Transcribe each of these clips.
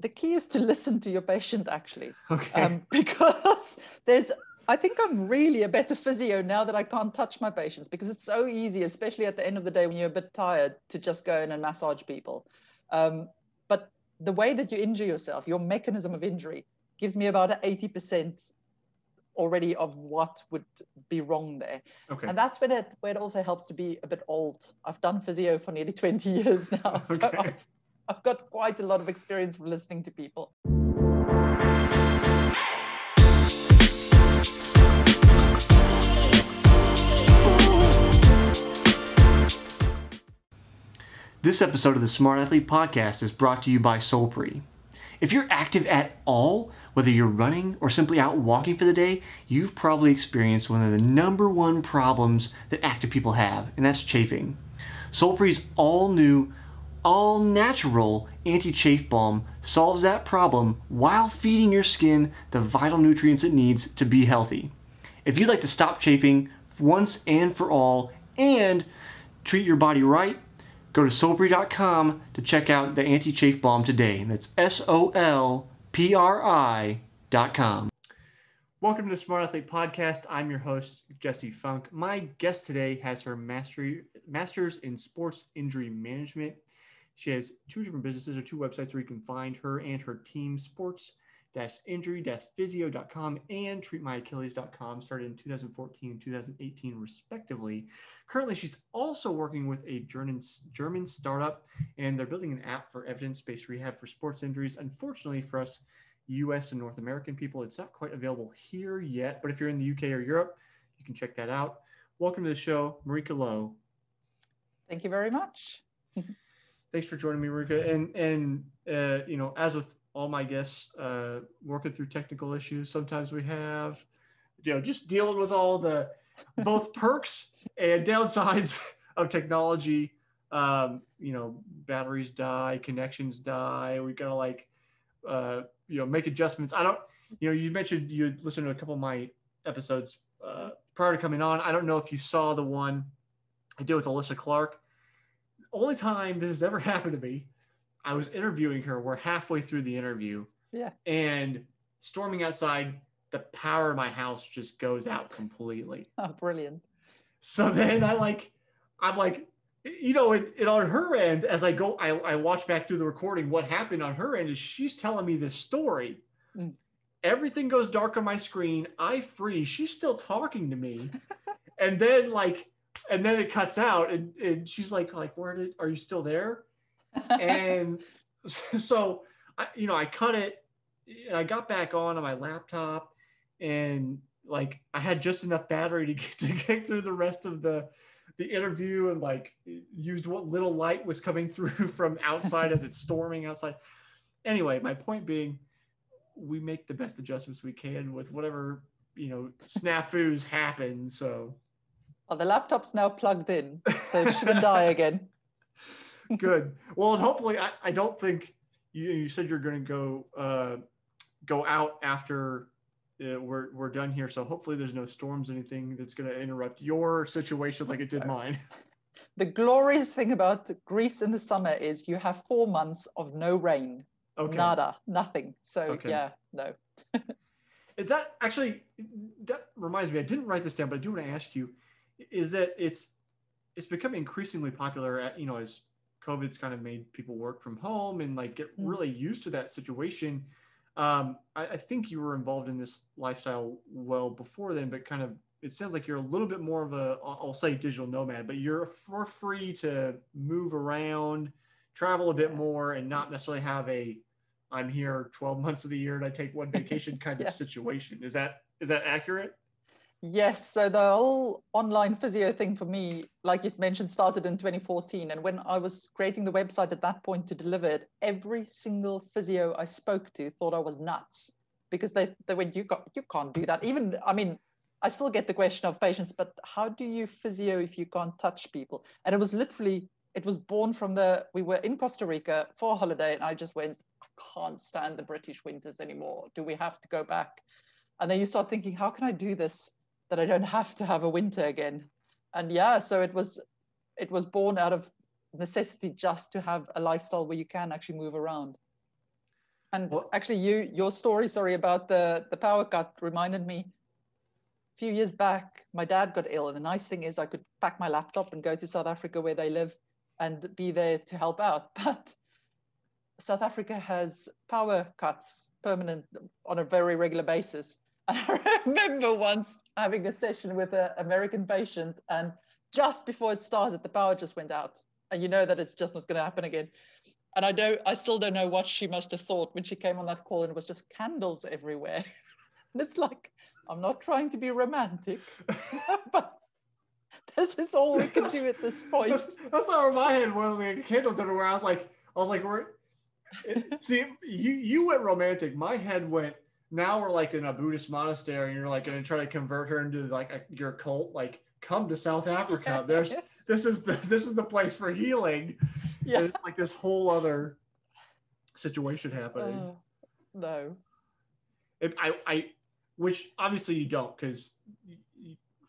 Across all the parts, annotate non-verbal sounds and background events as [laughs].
the key is to listen to your patient actually, Okay. um, [laughs] because there's. I think I'm really a better physio now that I can't touch my patients because it's so easy, especially at the end of the day when you're a bit tired, to just go in and massage people. Um, but the way that you injure yourself, your mechanism of injury, gives me about 80% already of what would be wrong there. okay. And that's when it where it also helps to be a bit old. I've done physio for nearly 20 years now. [laughs] So Okay. I've, I've got quite a lot of experience of listening to people. This episode of the Smart Athlete Podcast is brought to you by Solpri. If you're active at all, whether you're running or simply out walking for the day, you've probably experienced one of the number one problems that active people have, and that's chafing. Solpri's all new, all natural anti chafe balm solves that problem while feeding your skin the vital nutrients it needs to be healthy. If you'd like to stop chafing once and for all and treat your body right, go to solpri.com to check out the anti chafe balm today. And That's S O L P R I dot com. Welcome to the Smart Athlete Podcast. I'm your host, Jesse Funk. My guest today has her master's in sports injury management. She has two different businesses or two websites where you can find her and her team sports injury physio.com and treatmyachilles.com started in 2014 and 2018 respectively. Currently she's also working with a german german startup and they're building an app for evidence-based rehab for sports injuries. Unfortunately for us us and north american people it's not quite available here yet but if you're in the uk or europe you can check that out. Welcome to the show Maryke Louw. Thank you very much. [laughs] thanks for joining me Maryke and and uh, you know as with all my guests uh, working through technical issues. Sometimes we have, you know, just dealing with all the both [laughs] perks and downsides [laughs] of technology. Um, you know, batteries die, connections die. We gotta like, uh, you know, make adjustments. I don't, you know, you mentioned you listened to a couple of my episodes uh, prior to coming on. I don't know if you saw the one I did with Alyssa Clark. Only time this has ever [laughs] happened to me I was interviewing her. We're halfway through the interview. Yeah. And storming outside, the power of my house just goes out completely. [laughs] Oh, brilliant. So then I like, I'm like, you know, it, it on her end, as I go, I, I watch back through the recording, what happened on her end is she's telling me this story. Mm. Everything goes dark on my screen. I freeze. She's still talking to me. [laughs] and then like, and then it cuts out and, and she's like, like, where did, are you still there? and [laughs] so I, you know i cut it and i got back on on my laptop and like i had just enough battery to get, [laughs] to get through the rest of the the interview and like used what little light was coming [laughs] through from outside as it's storming outside anyway my point being we make the best adjustments we can with whatever you know snafus happen so Well, the laptop's now plugged in, so it shouldn't [laughs] die again. good. [laughs] Well, and hopefully, I, I don't think you, you said you're going to go uh, go out after uh, we're we're done here. So hopefully, there's no storms, or anything that's going to interrupt your situation like it did mine. [laughs] The glorious thing about Greece in the summer is you have four months of no rain, Okay. nada, nothing. So Okay. yeah, no. Is that actually that reminds me? I didn't write this down, but I do want to ask you: is that it's it's becoming increasingly popular at you know as COVID's kind of made people work from home and like get Mm. really used to that situation. Um, I, I think you were involved in this lifestyle well before then, but kind of it sounds like you're a little bit more of a I'll I'll say digital nomad, but you're for free to move around, travel a bit more, and not necessarily have a I'm here 12 months of the year and I take one [laughs] vacation kind Yeah. of situation. Is that is that accurate? Yes, so the whole online physio thing for me, like you mentioned, started in 2014. And when I was creating the website at that point to deliver it, every single physio I spoke to thought I was nuts because they, they went, you, got, you can't do that. Even, I mean, I still get the question of patients, but how do you physio if you can't touch people? And it was literally, it was born from the, we were in Costa Rica for a holiday and I just went, I can't stand the British winters anymore. Do we have to go back? And then you start thinking, how can I do this that I don't have to have a winter again? And yeah, so it was, it was born out of necessity just to have a lifestyle where you can actually move around. And Well- actually, you your story, sorry about the the power cut, reminded me. A few years back, my dad got ill, and the nice thing is I could pack my laptop and go to South Africa where they live, and be there to help out. [laughs] But South Africa has power cuts permanent on a very regular basis. [laughs] I remember once having a session with an American patient, and just before it started, the power just went out, and you know that it's just not going to happen again. And I don't, I still don't know what she must have thought when she came on that call, and it was just candles everywhere. and [laughs] it's like, I'm not trying to be romantic, [laughs] but this is all we can do at this point. That's, that's not where my head was. Like candles everywhere. I was like, I was like, we're. See, you you went romantic. My head went. Now we're like in a Buddhist monastery, and you're like going to try to convert her into like a, your cult. Like, come to South Africa. [laughs] There's Yes. this is the this is the place for healing. yeah. Like this whole other situation happening. Oh, no. It, I, I, which obviously you don't because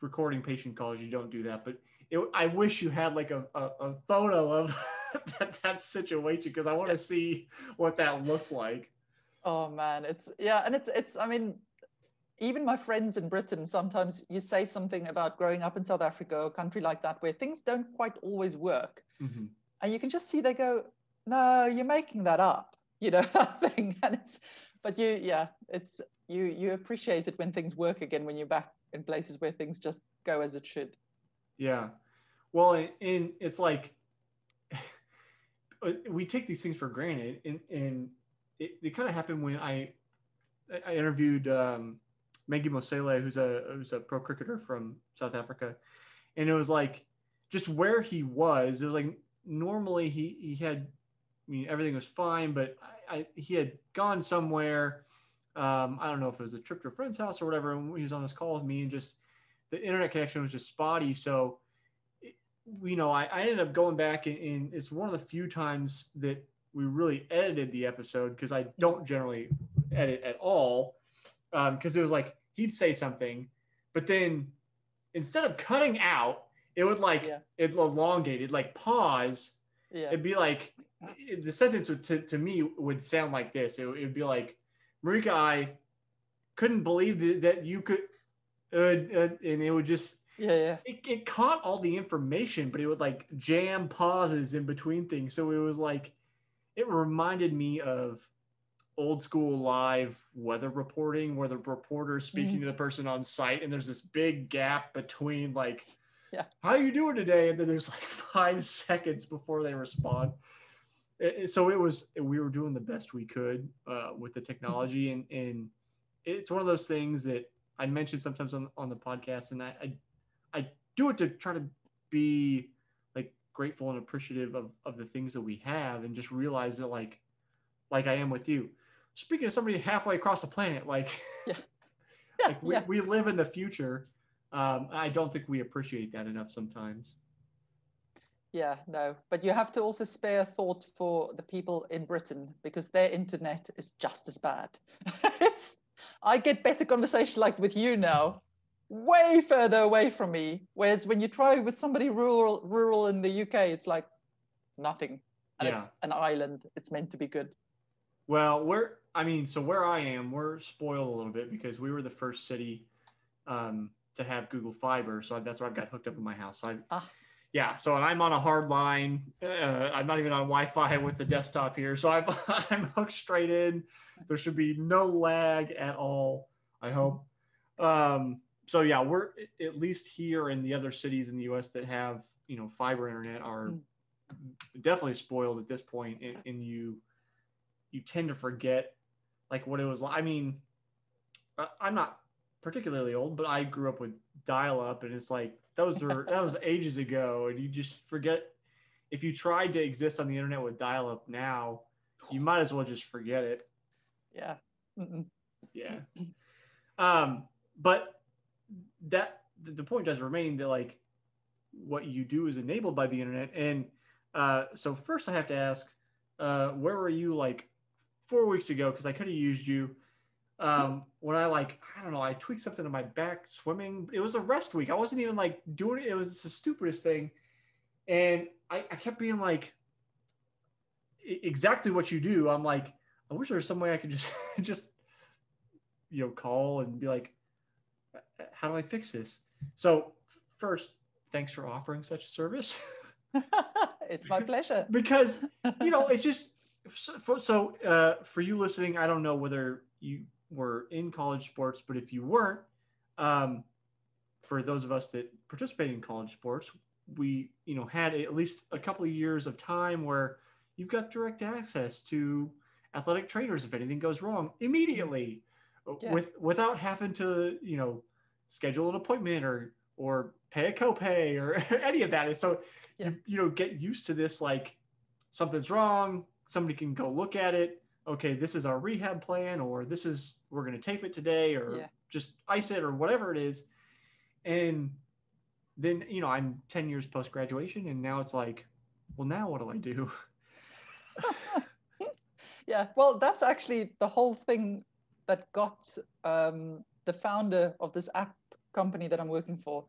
recording patient calls, you don't do that. But it, I wish you had like a, a, a photo of [laughs] that, that situation because I want to see what that looked like. Oh man, it's yeah, and it's it's. I mean, even my friends in Britain, sometimes you say something about growing up in South Africa or a country like that where things don't quite always work, Mhm. and you can just see they go, "No, you're making that up," you know [laughs] that thing, and it's. But you, yeah, it's you. You appreciate it when things work again when you're back in places where things just go as it should. Yeah. Well, and, and it's like [laughs] we take these things for granted, and, and it, it kind of happened when I I interviewed um, Maggie Mosehle, who's a who's a pro cricketer from South Africa, and it was like just where he was. It was like normally he he had, I mean, everything was fine, but I, I he had gone somewhere. Um, I don't know if it was a trip to a friend's house or whatever. And he was on this call with me, and just the internet connection was just spotty. So, it- you know, I, I ended up going back and, and it's one of the few times that we really edited the episode because I don't generally edit at all. Because it was like he'd say something, but then instead of cutting out, it would like Yeah. it elongated, like pause. Yeah, It'd be like the sentence would, to, to me would sound like this. It would be like, Maryke, I couldn't believe that, that you could, uh, uh, and it would just yeah, yeah. it, it caught all the information, but it would like jam pauses in between things. So it was like, it reminded me of old school live weather reporting where the reporter is speaking Mm. to the person on site and there's this big gap between like, [laughs] Yeah. how you doing today? And then there's like [laughs] five seconds before they respond. So it was, we were doing the best we could uh, with the technology and, and it's one of those things that I mentioned sometimes on, on the podcast and I, I I do it to try to be grateful and appreciative of, of the things that we have and just realize that like like I am with you. Speaking of somebody halfway across the planet, like [laughs] Yeah, [laughs] like we, yeah. we live in the future. Um, I don't think we appreciate that enough sometimes. Yeah, no, but you have to also spare thought for the people in Britain because their internet is just as bad. [laughs] it's, I get better conversation like with you now, way further away from me. Whereas when you try with somebody rural, rural in the UK, it's like nothing, and it's an island. It's meant to be good. Well, we're I mean, so where I am, we're spoiled a little bit because we were the first city um, to have Google Fiber, so that's where I've got hooked up in my house. So I, Ah. yeah, so and I'm on a hard line. Uh, I'm not even on Wi-Fi with the desktop here, so I'm [laughs] I'm hooked straight in. There should be no lag at all. I hope. Um, so yeah, we're at least here in the other cities in the U.S. that have you know fiber internet are Mm. definitely spoiled at this point, and, and you you tend to forget like what it was like. I mean, I'm not particularly old, but I grew up with dial-up, and it's like those were that was [laughs] ages ago, and you just forget. If you tried to exist on the internet with dial-up now, you might as well just forget it. Yeah. Mm-mm. Yeah. [laughs] Um, but that the point does remain that like what you do is enabled by the internet. And uh, so first I have to ask, uh, where were you like four weeks ago? Because I could have used you um, when I like I don't know I tweaked something in my back swimming. It was a rest week. I wasn't even like doing it. It was the stupidest thing, and I, I kept being like exactly what you do. I'm like I wish there was some way I could just [laughs] just you know call and be like, how do I fix this? So first, thanks for offering such a service. [laughs] it's my pleasure. [laughs] because you know [laughs] it's just so, so uh, for you listening, I don't know whether you were in college sports, but if you weren't, um, for those of us that participate in college sports, we you know had at least a couple of years of time where you've got direct access to athletic trainers if anything goes wrong immediately yeah. with without having to you know schedule an appointment or or pay a copay or [laughs] any of that and so yeah. you, you know get used to this like something's wrong somebody can go look at it okay this is our rehab plan or this is we're going to tape it today or yeah. just ice it or whatever it is and then you know i'm 10 years post graduation and now it's like well now what do i do [laughs] yeah well that's actually the whole thing that got um, the founder of this app company that i'm working for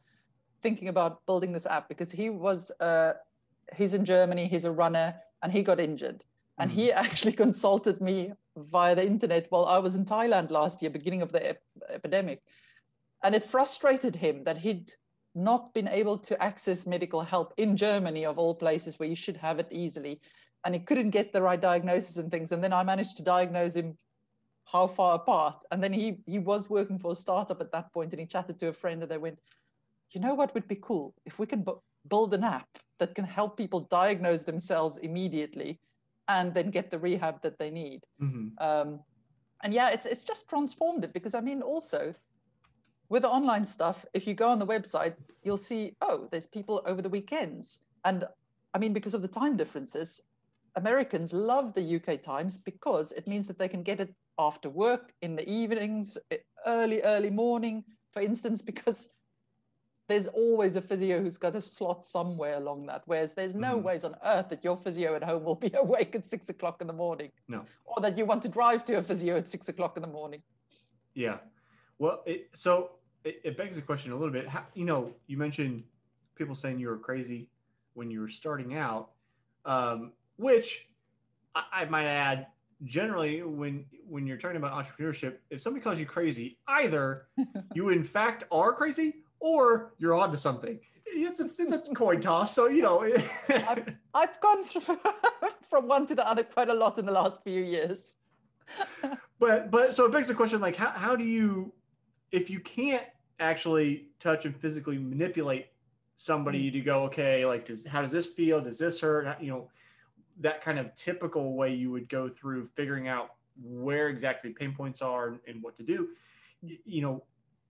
thinking about building this app because he was uh, he's in germany he's a runner and he got injured and mm. he actually [laughs] consulted me via the internet while i was in thailand last year beginning of the ep- epidemic and it frustrated him that he'd not been able to access medical help in Germany, of all places where you should have it easily. And he couldn't get the right diagnosis and things. And then I managed to diagnose him how far apart. And then he he was working for a startup at that point, and he chatted to a friend, and they went, "You know what would be cool if we could build an app that can help people diagnose themselves immediately, and then get the rehab that they need." Mm-hmm. Um, and yeah, it's it's just transformed it because I mean, also with the online stuff, if you go on the website, you'll see, oh, there's people over the weekends. And I mean, because of the time differences, Americans love the UK Times because it means that they can get it after work, in the evenings, early, early morning, for instance, [laughs] because there's always a physio who's got a slot somewhere along that. Whereas there's no mm-hmm. ways on earth that your physio at home will be [laughs] awake at six o'clock in the morning. No. Or that you want to drive to a physio at six o'clock in the morning. Yeah. Well, it, so it, it begs the question a little bit. How, you know, you mentioned people saying you were crazy when you were starting out, um, which I, I might add generally when when you're talking about entrepreneurship if somebody calls you crazy either [laughs] you in fact are crazy or you're on to something it's a, it's a coin toss so you know I've, I've gone [laughs] from one to the other quite a lot in the last few years [laughs] but but so it begs the question like how, how do you if you can't actually touch and physically manipulate somebody mm. to go, okay, like, does, how does this feel? Does this hurt? You know, that kind of typical way you would go through figuring out where exactly pain points are and, and what to do. You know,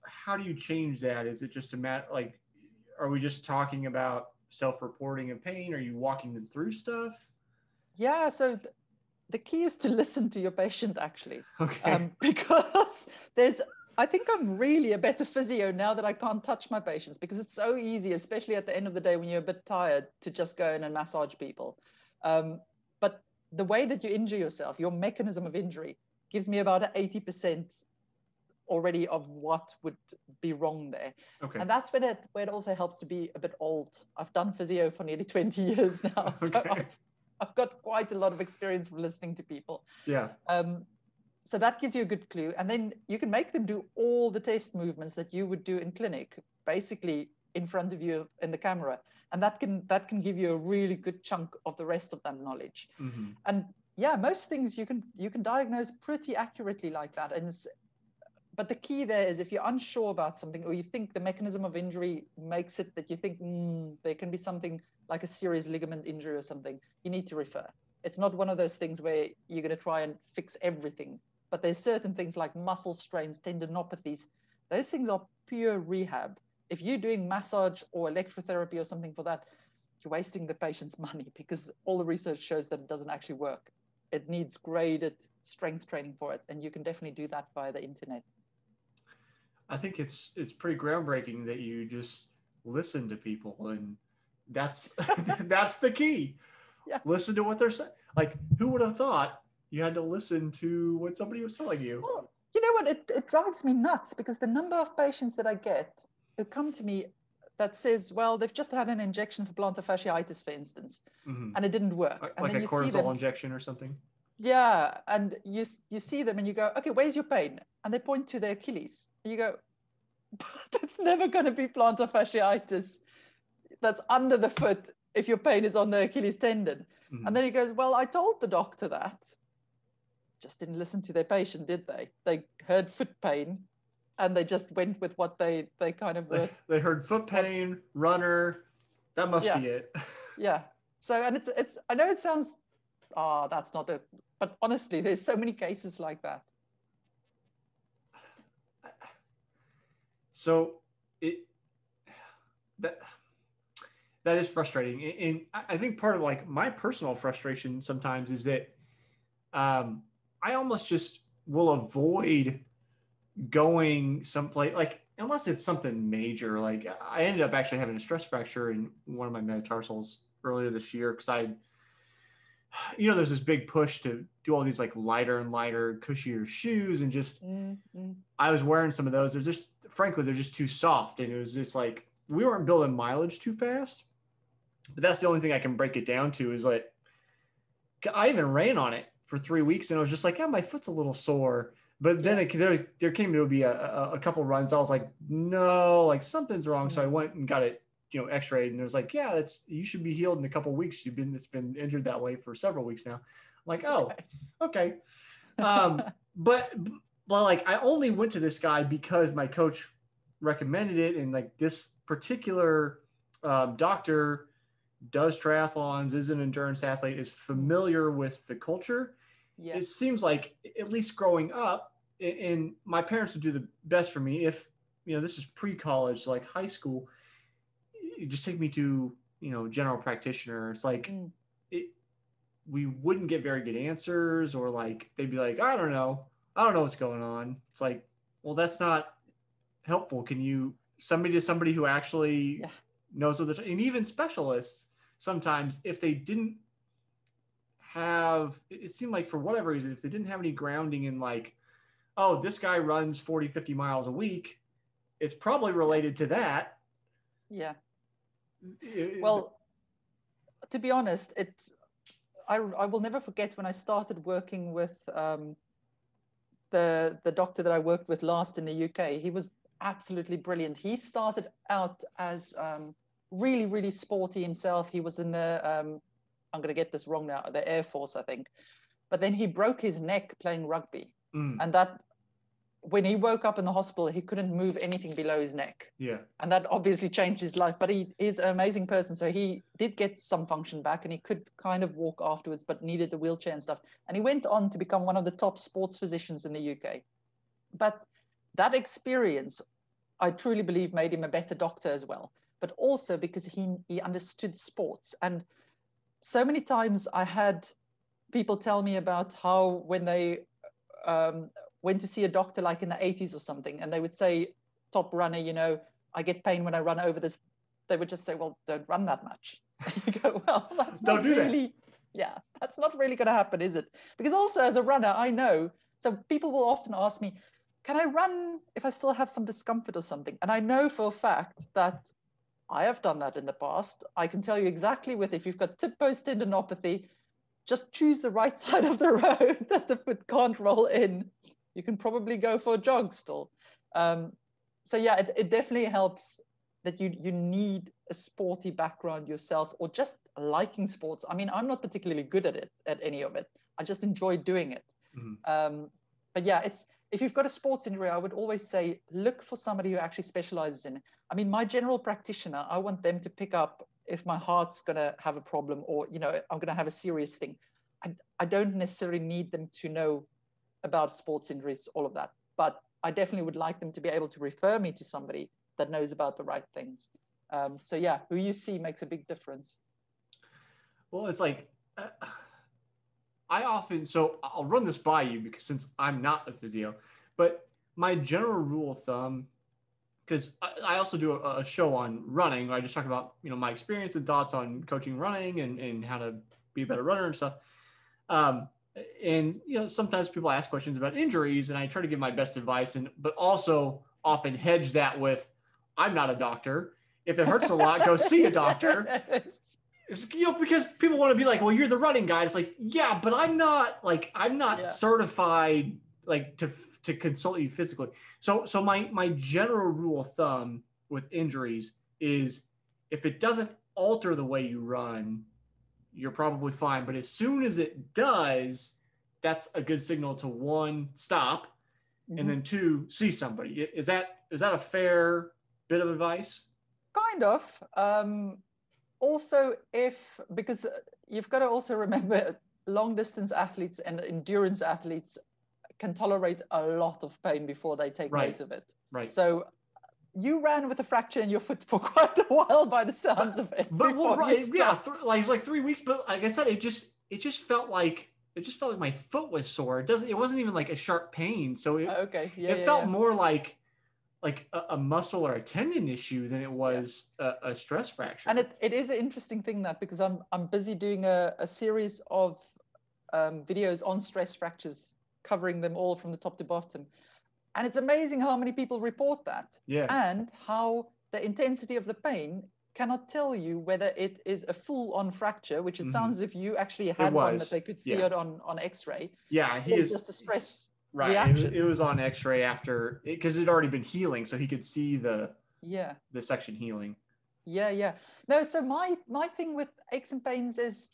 how do you change that? Is it just a matter like, are we just talking about self-reporting of pain? Are you walking them through stuff? Yeah. So th- the key is to [laughs] listen to your patient actually, okay. um, [laughs] because there's I think I'm really a better physio now that I can't touch my patients because it's so easy, especially at the end of the day when you're a bit tired, to just go in and massage people. Um, but the way that you injure yourself, your mechanism of injury, gives me about 80% already of what would be wrong there. Okay. And that's when it where it also helps to be a bit old. I've done physio for nearly 20 [laughs] years now. So okay. I've, I've got quite a lot of experience of listening to people. Yeah. Um, so that gives you a good clue and then you can make them do all the test movements that you would do in clinic basically in front of you in the camera and that can that can give you a really good chunk of the rest of that knowledge mm-hmm. and yeah most things you can you can diagnose pretty accurately like that and it's but the key there is if you're unsure about something or you think the mechanism of injury makes it that you think mm, there can be something like a serious ligament injury or something you need to refer it's not one of those things where you're going to try and fix everything but there's certain things like muscle strains, tendinopathies. Those things are pure rehab. If you're doing massage or electrotherapy or something for that, you're wasting the patient's [laughs] money because all the research shows that it doesn't actually work. It needs graded strength training for it, and you can definitely do that via the internet. I think it's it's pretty groundbreaking that you just listen to people, and that's [laughs] that's the key. Yeah. Listen to what they're saying. Like, who would have thought you had to listen to what somebody was telling you. Well, you know what? It, it drives me nuts because the number of patients that I get who come to me that says, well, they've just had an injection for plantar fasciitis, for instance, mm-hmm. and it didn't work. Like, and like a cortisol injection or something? Yeah, and you you see them and you go, okay, where's your pain? And they point to their Achilles. And you go, [laughs] but it's never going to be plantar fasciitis. That's under the foot if your pain is on the Achilles tendon. Mm-hmm. And then he goes, well, I told the doctor that. Just didn't listen to their patient, did they? They heard foot pain, and they just went with what they they kind of were. They, they heard foot pain, runner. That must yeah. be it. [laughs] yeah. So and it's it's I know it sounds, ah, oh, that's not it. But honestly, there's so many cases like that. So it that that is frustrating, and I think part of like my personal frustration sometimes is that um, I almost just will avoid going someplace like unless it's something major. Like I ended up actually having a stress fracture in one of my metatarsals earlier this year because I you know, there's this big push to do all these like lighter and lighter, cushier shoes, and just mm-hmm. I was wearing some of those. They're just frankly, they're just too soft, and it was just like we weren't building mileage too fast. But that's the only thing I can break it down to is like I even ran on it for three weeks, and I was just like, yeah, my foot's a little sore. But then it, there, there came to be a, a, a couple runs. I was like, no, like something's wrong. So I mm-hmm. went and got it you know x-rayed and it was like yeah that's you should be healed in a couple weeks you've been it's been injured that way for several weeks now I'm like oh okay [laughs] um but but like i only went to this guy because my coach recommended it and like this particular um, doctor does triathlons is an endurance athlete is familiar with the culture yes. it seems like at least growing up and my parents would do the best for me if you know this is pre-college like high school. Just take me to you know general practitioner. It's like mm. it we wouldn't get very good answers or like they'd be like i don't know. I don't know what's going on. It's like well that's not helpful. Can you somebody to somebody who actually yeah. knows what they're and even specialists sometimes if they didn't have it seemed like for whatever reason if they didn't have any grounding in like oh this guy runs 40 50 miles a week it's probably related to that yeah well, to be honest, it's I, I will never forget when I started working with um, the the doctor that I worked with last in the UK. He was absolutely brilliant. He started out as um, really really sporty himself. He was in the um, I'm going to get this wrong now, the Air Force, I think. But then he broke his neck playing rugby, mm. and that when he woke up in the hospital, he couldn't move anything below his neck. Yeah. And that obviously changed his life. But he is an amazing person. So he did get some function back and he could kind of walk afterwards, but needed the wheelchair and stuff. And he went on to become one of the top sports physicians in the UK. But that experience, I truly believe, made him a better doctor as well. But also because he, he understood sports. And so many times I had people tell me about how when they um, went to see a doctor like in the 80s or something, and they would say, top runner, you know, I get pain when I run over this. They would just say, well, don't run that much. [laughs] you go, well, that's don't not do really, that. yeah, that's not really going to happen, is it? Because also as a runner, I know, so people will often ask me, can I run if I still have some discomfort or something? And I know for a fact that I have done that in the past. I can tell you exactly with if you've got tib post tendinopathy, just choose the right [laughs] side of the road [laughs] that the foot can't roll in you can probably go for a jog still. Um, so yeah, it, it definitely helps that you you need a sporty background yourself or just liking sports. I mean, I'm not particularly good at it at any of it. I just enjoy doing it. Mm-hmm. Um, but yeah, it's if you've got a sports injury, I would always say look for somebody who actually specializes in it. I mean, my general practitioner, I want them to pick up if my heart's going to have a problem or you know I'm going to have a serious thing. I, I don't necessarily need them to know about sports injuries, all of that. But I definitely would like them to be able to refer me to somebody that knows about the right things. Um, so yeah, who you see makes a big difference. Well, it's like uh, I often so I'll run this by you because since I'm not a physio, but my general rule of thumb, because I, I, also do a, a, show on running where I just talk about you know my experience and thoughts on coaching running and, and how to be a better runner and stuff. Um, and you know sometimes people ask questions about injuries and i try to give my best advice and but also often hedge that with i'm not a doctor if it hurts a lot go see a doctor [laughs] It's you know because people want to be like, well, you're the running guy. It's like, yeah, but I'm not like I'm not Yeah. certified like to to consult you physically. So so my my general rule of thumb with injuries is if it doesn't alter the way you run, you're probably fine. But as soon as it does, that's a good signal to one stop Mhm. and then two see somebody. Is that is that a fair bit of advice? kind of um also if because uh, you've got to also remember [laughs] long distance athletes and endurance athletes can tolerate a lot of pain before they take Right. note of it Right. so you ran with a fracture in your foot for [laughs] quite a while by the sounds of it but well, right, yeah, th- like it's like three weeks. But like I said, it just it just felt like it just felt like my foot was sore. It doesn't. It wasn't even like a sharp pain. So it, okay yeah, it yeah, felt yeah. more like like a, a muscle or a tendon issue than it was a, a stress fracture. and it, it is an interesting thing that because i'm i'm busy doing a, a series of um, videos on stress fractures covering them all from the top to bottom and it's amazing how many people report that yeah. and how the intensity of the pain cannot tell you whether it is a full-on fracture, which it Mhm. sounds as if you actually had one that they could see yeah. it on on X-ray, Yeah. He is just a stress. right. It, reaction. it was on X-ray after because it, had already been healing, so he could see the Yeah, the section healing. yeah, yeah. No, so my my thing with aches and pains is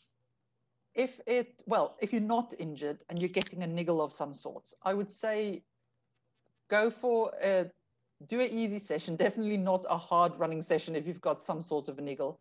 if it well, if you're not injured and you're getting a niggle of some sorts, I would say go for a do an easy session, definitely not a hard running session if you've got some sort of a niggle,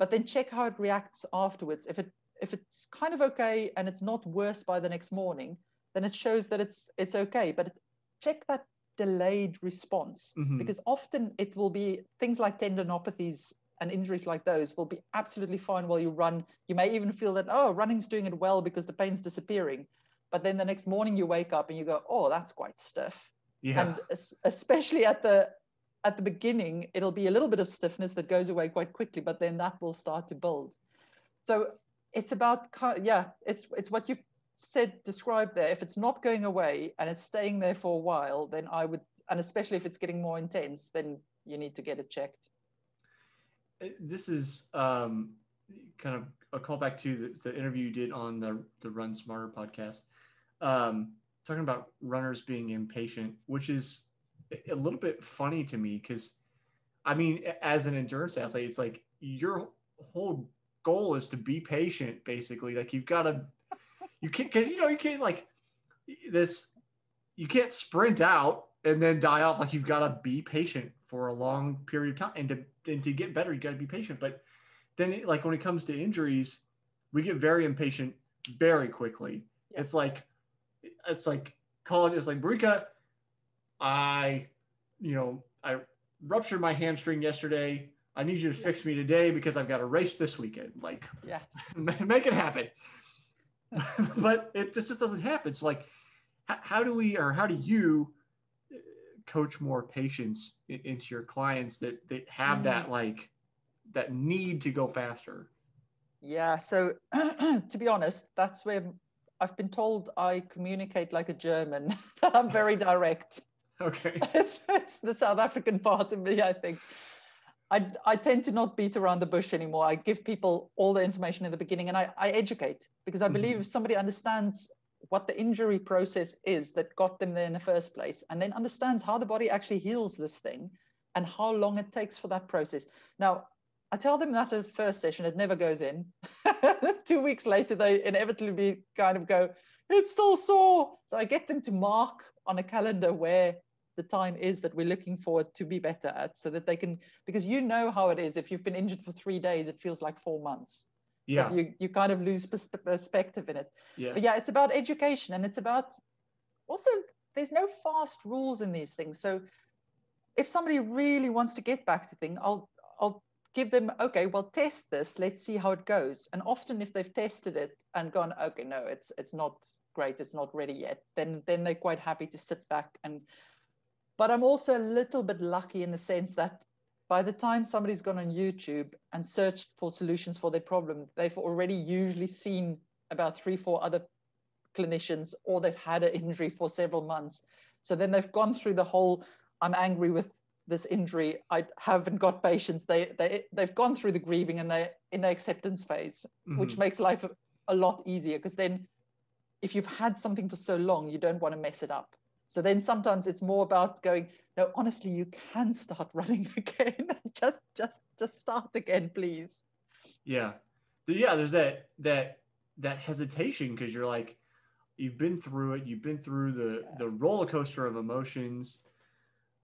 but then check how it reacts afterwards. If it if it's kind of okay and it's not worse by the next morning, then it shows that it's it's okay. But check that delayed response Mhm. because often it will be things like tendinopathies and injuries like those will be absolutely fine while you run. You may even feel that oh, running's doing it well because the pain's disappearing. But then the next morning you wake up and you go, oh, that's quite stiff Yeah. and especially at the at the beginning it'll be a little bit of stiffness that goes away quite quickly but then that will start to build so it's about yeah it's it's what you've said described there if it's not going away and it's staying there for a while then i would and especially if it's getting more intense then you need to get it checked this is um, kind of a callback to the, the interview you did on the the Run Smarter podcast, um, talking about runners being impatient, which is a- little bit funny to me because, I mean, as an endurance athlete, it's like your whole goal is to be patient, basically. Like you've got to, you can't because you know you can't like this, you can't sprint out and then die off. Like you've got to be patient for a long period of time, and to and to get better, you got to be patient. But then, it, like when it comes to injuries, we get very impatient very quickly. It's like, it's like calling. It's like Brika, I, you know, I ruptured my hamstring yesterday. I need you to fix me today because I've got a race this weekend. Like, yeah [laughs] make it happen. [laughs] but it just, just doesn't happen. So like, how, how do we, or how do you coach more patience i- into your clients that, that have Mm. that, like that need to go faster? Yeah, so [clears throat] to be honest, that's where I've been told I communicate like a German. [laughs] I'm very direct. [laughs] Okay. [laughs] It's, it's the South African part of me, I think. I, I tend to not beat around the bush anymore. I give people all the information in the beginning and I, I educate because I believe Mhm. if somebody understands what the injury process is that got them there in the first place and then understands how the body actually heals this thing and how long it takes for that process. Now, I tell them that at the first session, it never goes in. [laughs] Two weeks later, they inevitably kind of go, it's still sore. So I get them to mark on a calendar where the time is that we're looking forward to be better at so that they can, because you know how it is. If you've been injured for three days, it feels like four months. Yeah. You, you kind of lose pers- perspective in it. Yes. But yeah, it's about education and it's about also, there's no fast rules in these things. So if somebody really wants to get back to thing, I'll, I'll give them, okay, well, test this. Let's see how it goes. And often if they've tested it and gone, okay, no, it's, it's not great. It's not ready yet. Then, then they're quite happy to sit back and, but I'm also a little bit lucky in the sense that by the time somebody's gone on YouTube and searched for solutions for their problem, they've already usually seen about three, four other clinicians, or they've had an injury for several months. So then they've gone through the whole I'm angry with this injury. I haven't got patience. They they they've gone through the grieving and they're in the acceptance phase, mm-hmm. which makes life a, a lot easier because then if you've had something for so long, you don't want to mess it up. So then sometimes it's more about going, no, honestly, you can start [laughs] running again. just just just start again, please. Yeah. Yeah, there's that that that hesitation because you're like, you've been through it, you've been through the the roller coaster of emotions,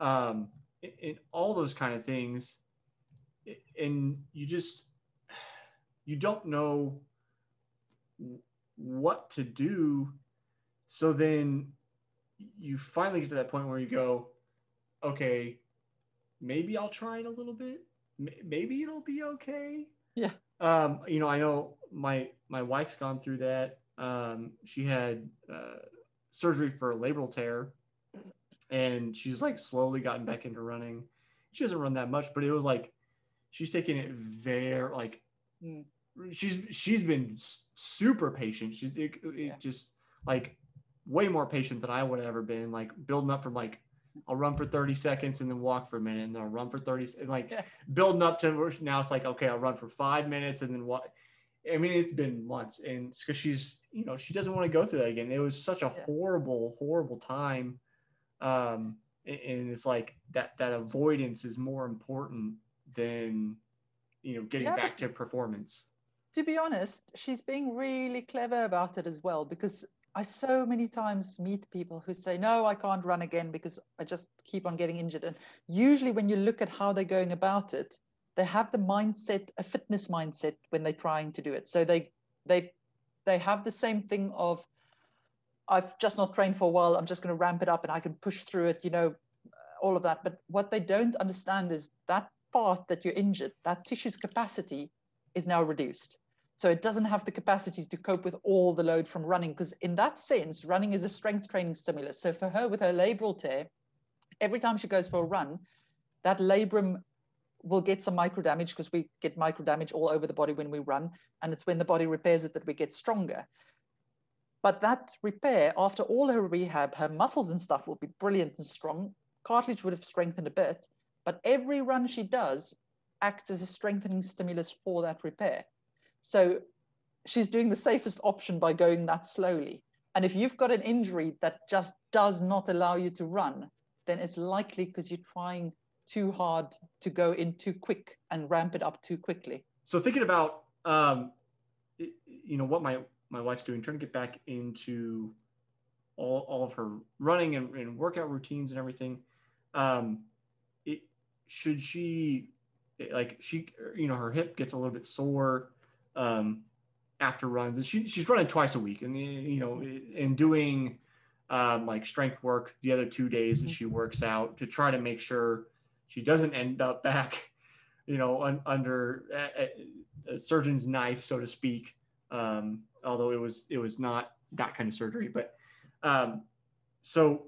um, and all those kind of things. And you just you don't know what to do. So then you finally get to that point where you go, okay, maybe I'll try it a little bit. Maybe it'll be okay. Yeah. Um, you know, I know my my wife's gone through that. Um, she had uh, surgery for a labral tear, and she's like slowly gotten back into running. She doesn't run that much, but it was like she's taking it very like mm. she's she's been super patient. She's it, it yeah. just like way more patient than I would have ever been. Like building up from like I'll run for 30 seconds and then walk for a minute and then I'll run for 30 and like yes. building up to now it's like okay I'll run for five minutes and then what I mean it's been months and because she's you know she doesn't want to go through that again it was such a yeah. horrible horrible time um and it's like that that avoidance is more important than you know getting yeah, back to performance to be honest she's being really clever about it as well because I so many times meet people who say, No, I can't run again because I just keep on getting injured. And usually, when you look at how they're going about it, they have the mindset, a fitness mindset when they're trying to do it. So they, they, they have the same thing of, I've just not trained for a while. I'm just going to ramp it up and I can push through it, you know, all of that. But what they don't understand is that part that you're injured, that tissue's capacity is now reduced. So it doesn't have the capacity to cope with all the load from running, because in that sense, running is a strength training stimulus. So for her, with her labral tear, every time she goes for a run, that labrum will get some micro damage because we get micro damage all over the body when we run. And it's when the body repairs it that we get stronger. But that repair, after all her rehab, her muscles and stuff will be brilliant and strong. Cartilage would have strengthened a bit, but every run she does acts as a strengthening stimulus for that repair. So she's doing the safest option by going that slowly. And if you've got an injury that just does not allow you to run, then it's likely because you're trying too hard to go in too quick and ramp it up too quickly. So thinking about, um, you know, what my my wife's doing, trying to get back into all, all of her running and, and workout routines and everything. Um, it, should she like she, you know, her hip gets a little bit sore um, after runs, and she, she's running twice a week, and you know, and doing um, like strength work the other two days that mm-hmm. she works out to try to make sure she doesn't end up back, [laughs] you know, un, under a, a, surgeon's knife, so to speak. Um, although it was it was not that kind of surgery, but um, so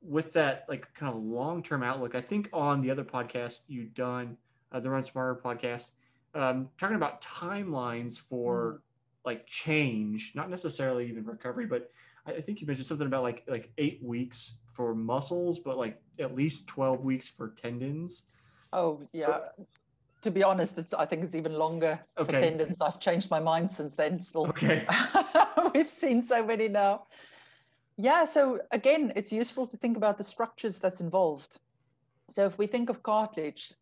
with that like kind of long term outlook, I think on the other podcast you've done, uh, the Run Smarter podcast, um, talking about timelines for mm. like change, not necessarily even recovery, but I think you mentioned something about like like eight weeks for muscles, but like at least twelve weeks for tendons. Oh yeah. So, to be honest, it's I think it's even longer okay. for tendons. I've changed my mind since then. Still, okay. [laughs] We've seen so many now. Yeah. So again, it's useful to think about the structures that's involved. So if we think of cartilage,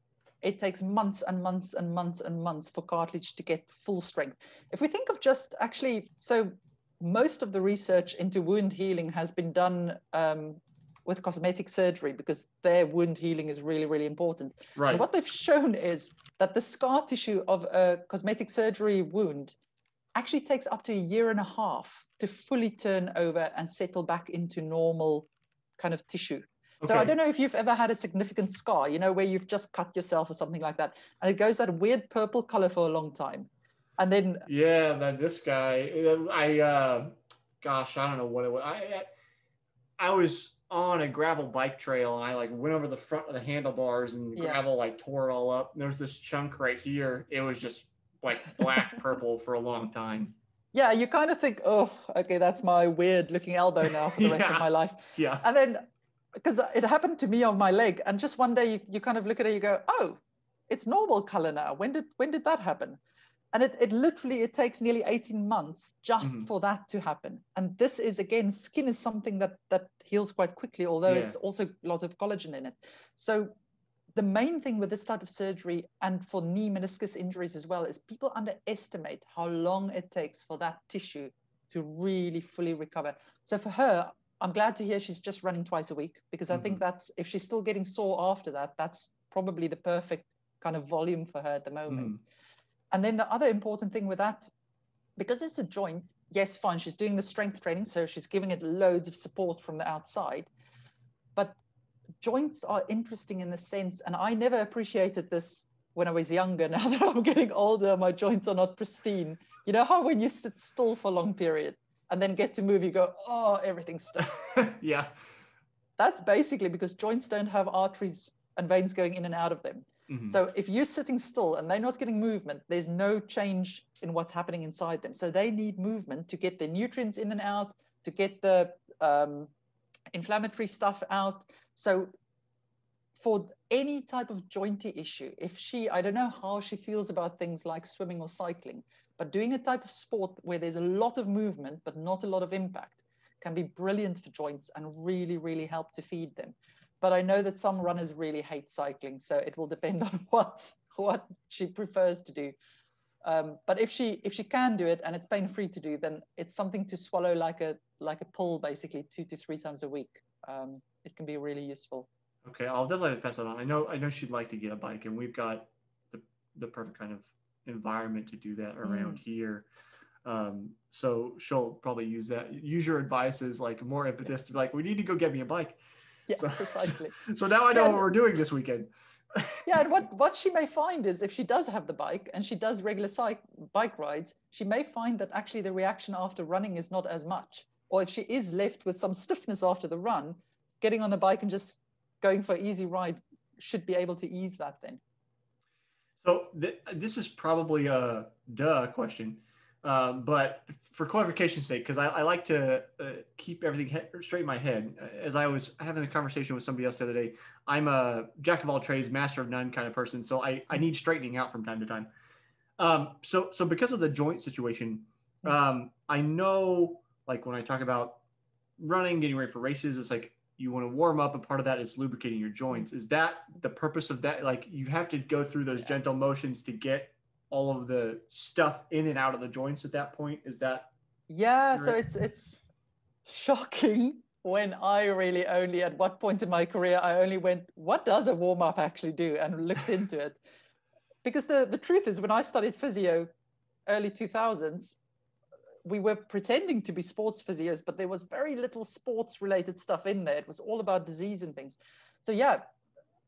it takes months and months and months and months for cartilage to get full strength. If we think of just actually, so most of the research into wound healing has been done um, with cosmetic surgery because their wound healing is really, really important. Right. And what they've shown is that the scar tissue of a cosmetic surgery wound actually takes up to a year and a half to fully turn over and settle back into normal kind of tissue. Okay. So I don't know if you've ever had a significant scar, you know, where you've just cut yourself or something like that, and it goes that weird purple color for a long time, and then yeah, then this guy, I, uh, gosh, I don't know what it was. I, I, was on a gravel bike trail and I like went over the front of the handlebars and the yeah. gravel like tore it all up. And there's this chunk right here. It was just like black [laughs] purple for a long time. Yeah, you kind of think, oh, okay, that's my weird looking elbow now for the rest of [laughs] my life. Yeah. And then because it happened to me on my leg, and just one day you, you kind of look at it, you go, oh, it's normal color now. When did when did that happen? And it, it literally it takes nearly 18 months just mm-hmm. for that to happen. And this is again, skin is something that that heals quite quickly, although yeah. it's also a lot of collagen in it. So the main thing with this type of surgery and for knee meniscus injuries as well is people underestimate how long it takes for that tissue to really fully recover. So for her, I'm glad to hear she's just running twice a week because I mm-hmm. think that's if she's still getting sore after that, that's probably the perfect kind of volume for her at the moment. Mm. And then the other important thing with that, because it's a joint, yes, fine, she's doing the strength training, so she's giving it loads of support from the outside. But joints are interesting in the sense, and I never appreciated this when I was younger. [laughs] Now that I'm getting older, my joints are not pristine. You know how when you sit still for a long period and then get to move, you go, oh, everything's stiff. [laughs] yeah. That's basically because joints don't have arteries and veins going in and out of them. Mm-hmm. So if you're sitting still and they're not getting movement, there's no change in what's happening inside them. So they need movement to get the nutrients in and out, to get the um, inflammatory stuff out. So for any type of jointy issue, if she, I don't know how she feels about things like swimming or cycling, but doing a type of sport where there's a lot of movement but not a lot of impact can be brilliant for joints and really, really help to feed them. But I know that some runners really hate cycling, so it will depend [laughs] on what what she prefers to do. Um, but if she if she can do it and it's pain free to do, then it's something to swallow like a like a pill, basically two to three times a week. Um, it can be really useful. Okay, I'll definitely pass that on. I know I know she'd like to get a bike, and we've got the the perfect kind of environment to do that around mm. here. Um, so she'll probably use that. Use your advice as like more impetus to be like, we need to go get me a bike. Yeah, so, [laughs] precisely. So now I know yeah, what we're doing this weekend. [laughs] yeah, and what what she may find is if she does have the bike and she does regular cyc- bike rides, she may find that actually the reaction after running is not as much. Or if she is left with some stiffness after the run, getting on the bike and just going for an easy ride should be able to ease that then. So th- this is probably a duh question, uh, but for clarification's sake, because I, I, like to uh, keep everything he- straight in my head. As I was having a conversation with somebody else the other day, I'm a jack of all trades, master of none kind of person. So I, I need straightening out from time to time. Um, so so because of the joint situation, hmm. um, I know like when I talk about running, getting ready for races, it's like you want to warm up and part of that is lubricating your joints. Mm-hmm. Is that the purpose of that? Like you have to go through those gentle motions to get all of the stuff in and out of the joints at that point. Is that yeah so it's it's shocking [laughs] when i really only at what point in my career i only went what does a warm up actually do? and looked into it. Because the the truth is when i studied physio early 2000s we were pretending to be sports physios, but there was very little sports related stuff in there. It was all about disease and things. So yeah,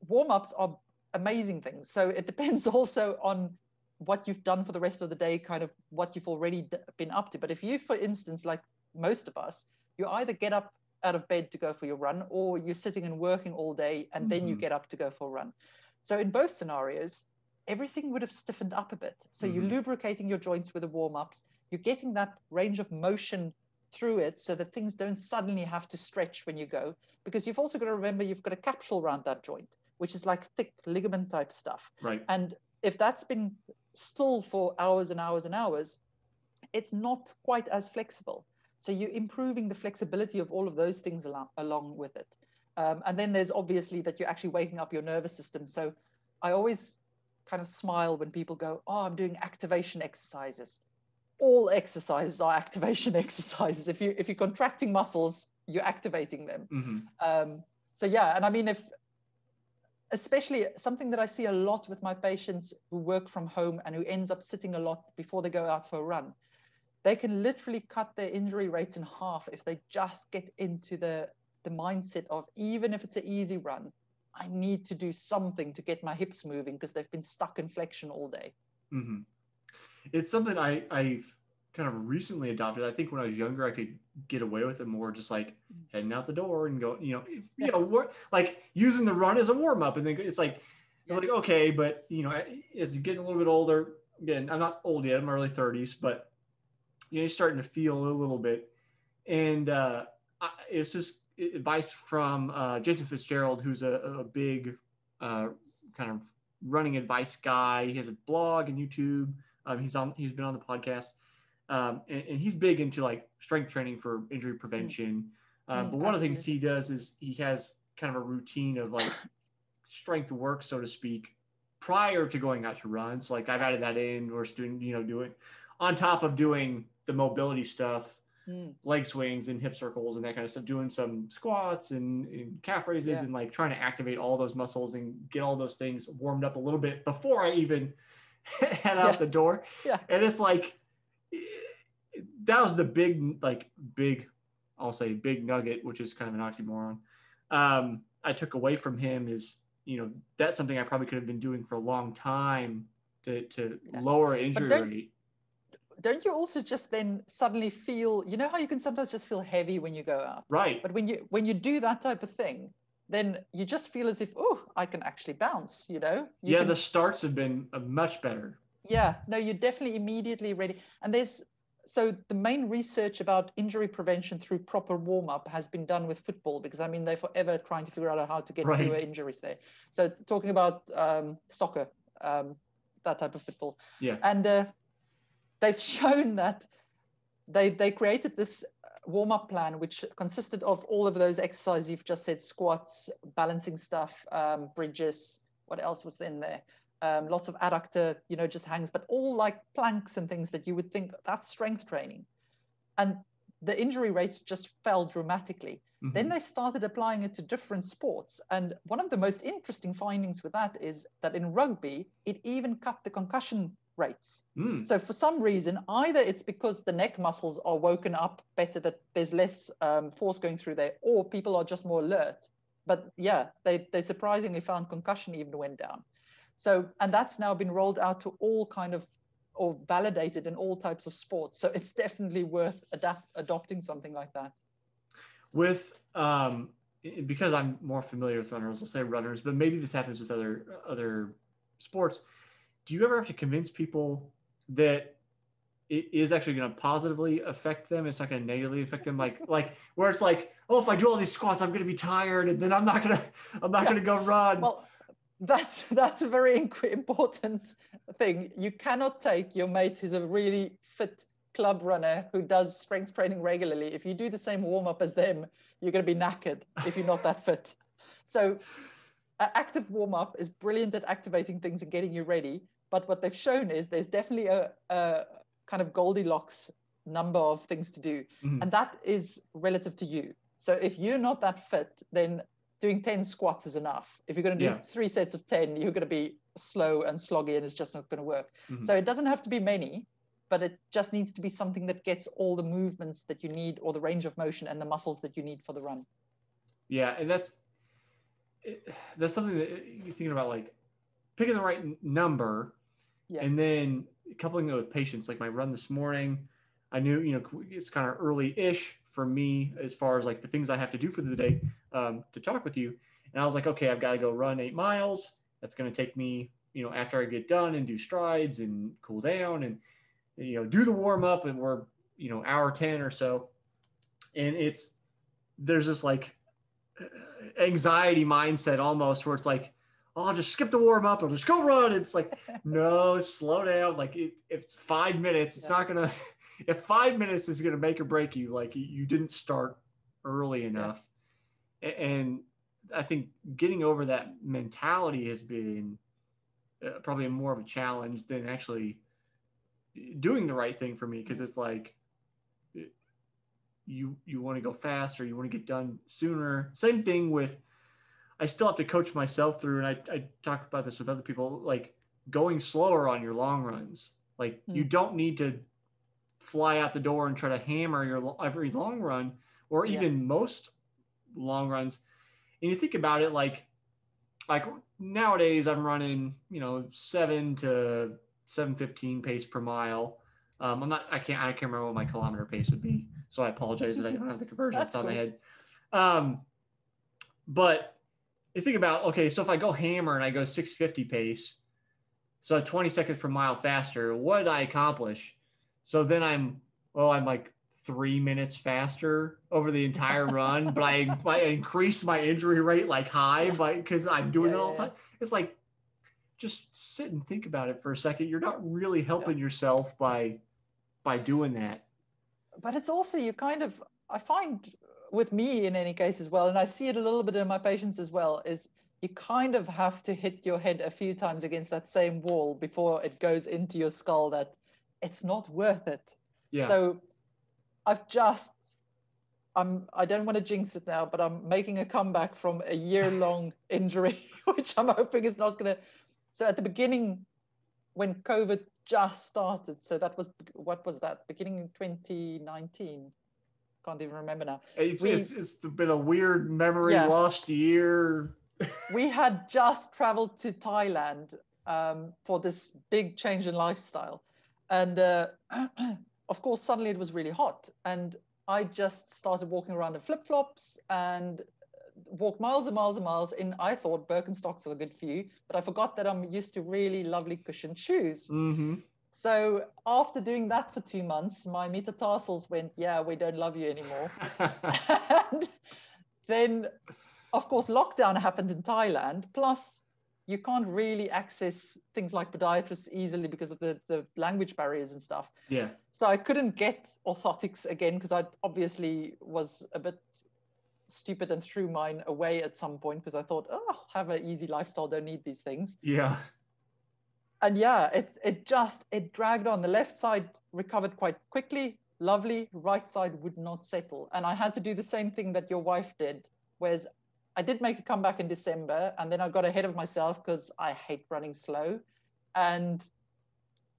warm ups are amazing things. So it depends [laughs] also on what you've done for the rest of the day, kind of what you've already been up to. But if you, for instance, like most of us, you either get up out of bed to go for your run or you're sitting and working all day and mm-hmm. then you mm-hmm. get up to go for a run. So in both scenarios, everything would have stiffened up a bit. So mm-hmm. you're lubricating your joints with the warm ups you're getting that range of motion through it so that things don't suddenly have to stretch when you go because you've also got to remember you've got a capsule around that joint which is like thick ligament type stuff. Right. And if that's been still for hours and hours and hours it's not quite as flexible. So you're improving the flexibility of all of those things along, along with it. Um, and then there's obviously that you're actually waking up your nervous system. So i always kind of smile when people go oh i'm doing activation exercises all exercises are activation [laughs] exercises. If you if you're contracting muscles, you're activating them. Mm-hmm. Um, so yeah, and I mean if especially something that I see a lot with my patients who work from home and who ends up sitting a lot before they go out for a run, they can literally cut their injury rates in half if they just get into the the mindset of even if it's an easy run, I need to do something to get my hips moving because they've been stuck in flexion all day. Mm-hmm it's something I I've kind of recently adopted. I think when I was younger, I could get away with it more, just like heading out the door and go, you know, if, you know, war, like using the run as a warm up, and then it's like, yes. like okay, but you know, as you get a little bit older, again, I'm not old yet, I'm early 30s, but you know, you're starting to feel a little bit, and uh, I, it's just advice from uh, Jason Fitzgerald, who's a, a big uh, kind of running advice guy. He has a blog and YouTube. Um, he's on. He's been on the podcast, um, and, and, he's big into like strength training for injury prevention. Um, mm, but one absolutely. of the things he does is he has kind of a routine of like [coughs] strength work, so to speak, prior to going out to run. So like I've added that in, or doing you know doing on top of doing the mobility stuff mm. leg swings and hip circles and that kind of stuff, doing some squats and, and calf raises yeah. and like trying to activate all those muscles and get all those things warmed up a little bit before I even [laughs] head out yeah. the door. Yeah. And it's like, that was the big, like, big, I'll say big nugget, which is kind of an oxymoron. Um, I took away from him is, you know, that's something I probably could have been doing for a long time to, to yeah. lower injury rate don't you also just then suddenly feel you know how you can sometimes just feel heavy when you go out right but when you when you do that type of thing then you just feel as if oh i can actually bounce you know you yeah can, the starts have been uh, much better yeah no you're definitely immediately ready and there's so the main research about injury prevention through proper warm up has been done with football because I mean they're forever trying to figure out how to get right. fewer injuries there. So talking about um, soccer, um, that type of football. Yeah. And uh, they've [laughs] shown that they they created this warm up plan which consisted of all of those exercises you've just said squats balancing stuff um, bridges what else was in there? Um, lots of adductor you know just hangs but all like planks and things that you would think that's strength training. And the injury rates just fell dramatically. Mm-hmm. then they started applying it to different sports. And one of the most interesting findings with that is that in rugby it even cut the concussion rates. Mm. So for some reason, either it's because the neck muscles are woken up better, that there's less um, force going through there, or people are just more alert. But yeah, they, they surprisingly found concussion even went down. So, and that's now been rolled out to all kind of, or validated in all types of sports. So it's definitely worth adapt, adopting something like that. With, um, because I'm more familiar with runners, I'll say runners, but maybe this happens with other, other sports do you ever have to convince people that it is actually going to positively affect them. It's not going to negatively affect them. Like, [laughs] like where it's like, oh, if I do all these squats, I'm going to be tired, and then I'm not going to, I'm not yeah. going to go run. Well, that's that's a very [laughs] important thing. You cannot take your mate who's a really fit club runner who does strength training regularly. If you do the same warm up as them, you're going to be knackered if you're not that fit. So, active warm up is brilliant at activating things and getting you ready but what they've shown is there's definitely a, a kind of Goldilocks number of things to do. Mm-hmm. And that is relative to you. So if you're not that fit, then doing 10 squats is enough. If you're going to do yeah. three sets of 10, you're going to be slow and sloggy and it's just not going to work. Mm-hmm. So it doesn't have to be many, but it just needs to be something that gets all the movements that you need or the range of motion and the muscles that you need for the run. Yeah. And that's, that's something that you're thinking about like picking the right number yeah. And then coupling it with patience, like my run this morning, I knew, you know, it's kind of early ish for me as far as like the things I have to do for the day um, to talk with you. And I was like, okay, I've got to go run eight miles. That's going to take me, you know, after I get done and do strides and cool down and, you know, do the warm up and we're, you know, hour 10 or so. And it's, there's this like anxiety mindset almost where it's like, oh, I'll just skip the warm up. I'll just go run. It's like, [laughs] no, slow down. Like it, if it's five minutes, it's yeah. not gonna. [laughs] If five minutes is gonna make or break you, like you didn't start early enough, yeah. and I think getting over that mentality has been uh, probably more of a challenge than actually doing the right thing for me because it's like you you want to go faster, you want to get done sooner. Same thing with I still have to coach myself through, and I, I talked about this with other people, like going slower on your long runs. Like mm. you don't need to fly out the door and try to hammer your every long run, or even yeah. most long runs. And you think about it, like like nowadays I'm running, you know, seven to seven fifteen pace per mile. Um, I'm not, I can't, I can't remember what my kilometer pace would be, so I apologize that I don't have the conversion off the top of my head. Um, but you think about okay, so if I go hammer and I go 650 pace, so 20 seconds per mile faster, what did I accomplish? So then I'm well, I'm like three minutes faster over the entire [laughs] run, but I, I increased my injury rate like high, but because I'm doing yeah, it all the time. It's like just sit and think about it for a second. You're not really helping yeah. yourself by by doing that. But it's also you kind of I find with me in any case as well, and I see it a little bit in my patients as well, is you kind of have to hit your head a few times against that same wall before it goes into your skull that it's not worth it. Yeah. So I've just I'm I don't want to jinx it now, but I'm making a comeback from a year long [laughs] injury, [laughs] which I'm hoping is not gonna so at the beginning when COVID just started, so that was what was that? Beginning in 2019 can't even remember now. It's, we, it's, it's been a weird memory yeah. lost year. [laughs] we had just traveled to Thailand um, for this big change in lifestyle. And uh, [clears throat] of course, suddenly it was really hot. And I just started walking around in flip flops and walked miles and miles and miles in, I thought Birkenstocks are a good for you, but I forgot that I'm used to really lovely cushioned shoes. Mm-hmm. So after doing that for two months, my metatarsals went, yeah, we don't love you anymore. [laughs] and then, of course, lockdown happened in Thailand. Plus, you can't really access things like podiatrists easily because of the, the language barriers and stuff. Yeah. So I couldn't get orthotics again because I obviously was a bit stupid and threw mine away at some point because I thought, oh, have an easy lifestyle, don't need these things. Yeah and yeah, it it just it dragged on. The left side recovered quite quickly, lovely. Right side would not settle, and I had to do the same thing that your wife did. Whereas I did make a comeback in December, and then I got ahead of myself because I hate running slow, and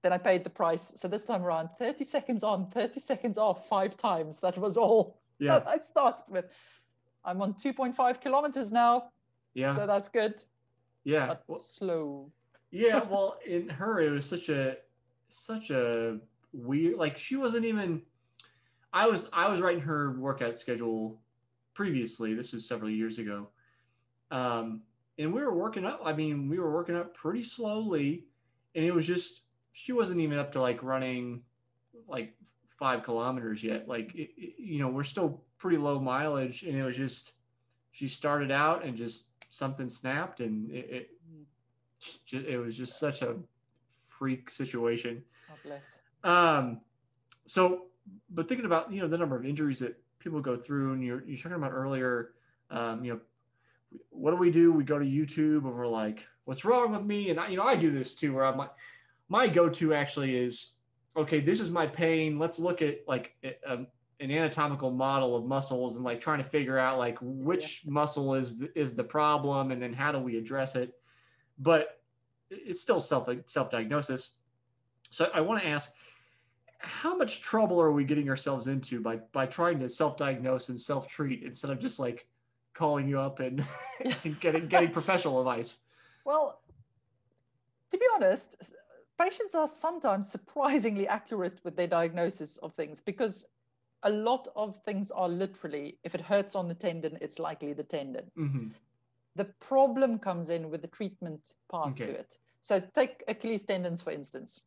then I paid the price. So this time around, 30 seconds on, 30 seconds off, five times. That was all [laughs] yeah. I started with. I'm on 2.5 kilometers now. Yeah. So that's good. Yeah. But well, slow yeah, well, in her, it was such a such a weird. Like she wasn't even. I was I was writing her workout schedule previously. This was several years ago, um, and we were working up. I mean, we were working up pretty slowly, and it was just she wasn't even up to like running like five kilometers yet. Like it, it, you know, we're still pretty low mileage, and it was just she started out and just something snapped, and it, it it was just such a freak situation. Bless. Um, so, but thinking about you know the number of injuries that people go through, and you're you're talking about earlier, um, you know, what do we do? We go to YouTube and we're like, what's wrong with me? And I, you know, I do this too, where I'm like, my go-to actually is, okay, this is my pain. Let's look at like a, an anatomical model of muscles and like trying to figure out like which yeah. muscle is the, is the problem, and then how do we address it but it's still self self diagnosis. So I want to ask, how much trouble are we getting ourselves into by by trying to self diagnose and self treat instead of just like calling you up and, [laughs] and getting getting professional advice? Well, to be honest, patients are sometimes surprisingly accurate with their diagnosis of things because a lot of things are literally if it hurts on the tendon it's likely the tendon mm-hmm. The problem comes in with the treatment part okay. to it. So take Achilles tendons, for instance.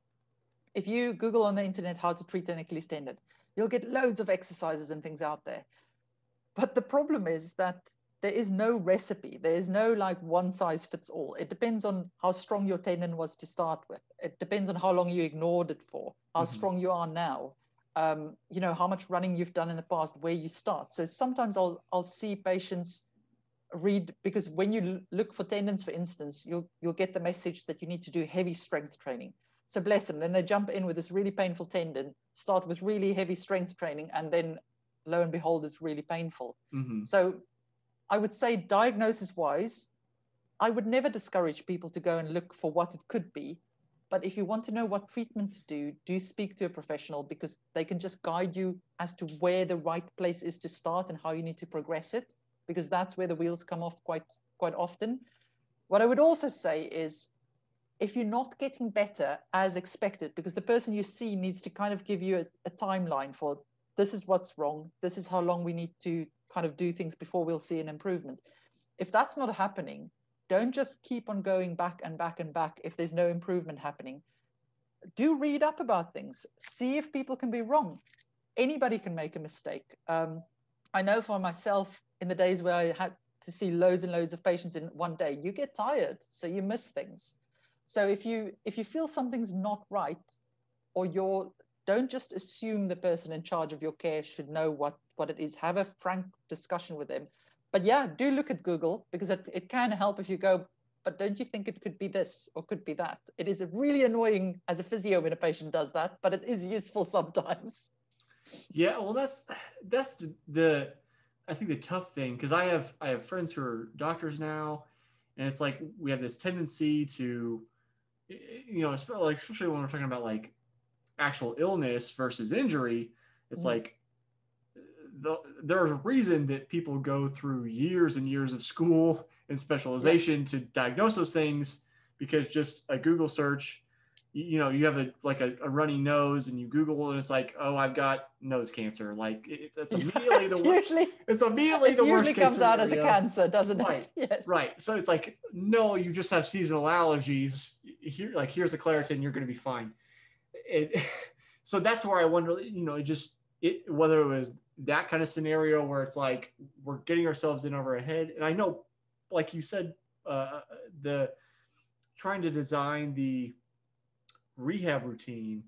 If you Google on the internet how to treat an Achilles tendon, you'll get loads of exercises and things out there. But the problem is that there is no recipe. There is no like one size fits all. It depends on how strong your tendon was to start with. It depends on how long you ignored it for, how mm-hmm. strong you are now. Um, you know how much running you've done in the past, where you start. So sometimes I'll I'll see patients read because when you look for tendons, for instance, you'll you'll get the message that you need to do heavy strength training. So bless them. Then they jump in with this really painful tendon, start with really heavy strength training, and then lo and behold, it's really painful. Mm-hmm. So I would say diagnosis wise, I would never discourage people to go and look for what it could be. But if you want to know what treatment to do, do speak to a professional because they can just guide you as to where the right place is to start and how you need to progress it because that's where the wheels come off quite quite often. What I would also say is if you're not getting better as expected, because the person you see needs to kind of give you a, a, timeline for this is what's wrong, this is how long we need to kind of do things before we'll see an improvement. If that's not happening, don't just keep on going back and back and back if there's no improvement happening. Do read up about things, see if people can be wrong. anybody can make a mistake. Um, I know for myself, in the days where I had to see loads and loads of patients in one day, you get tired, so you miss things. So if you if you feel something's not right, or you're don't just assume the person in charge of your care should know what what it is. Have a frank discussion with them. But yeah, do look at Google because it, it can help if you go, but don't you think it could be this or could be that? It is really annoying as a physio when a patient does that, but it is useful [laughs] sometimes. Yeah, well, that's that's the, the I think the tough thing because I have I have friends who are doctors now, and it's like we have this tendency to, eh, eh, you know, like especially when we're talking about like actual illness versus injury, it's mm-hmm. like eh, the, there's a reason that people go through years and years of school and specialization yeah. to diagnose those things because just a Google search you know you have a like a, a, runny nose and you google and it's like oh i've got nose cancer. Like it, it's [laughs] immediately the worst usually, it's immediately it the usually worst comes out as a cancer doesn't right. it [laughs] yes. Right. So it's like no you just have seasonal allergies. Here like here's a claritin you're going to be fine. It, [laughs] so that's where i wonder you know it just it whether it was that kind of scenario where it's like we're getting ourselves in over our head. And i know like you said uh, the trying to design the rehab routine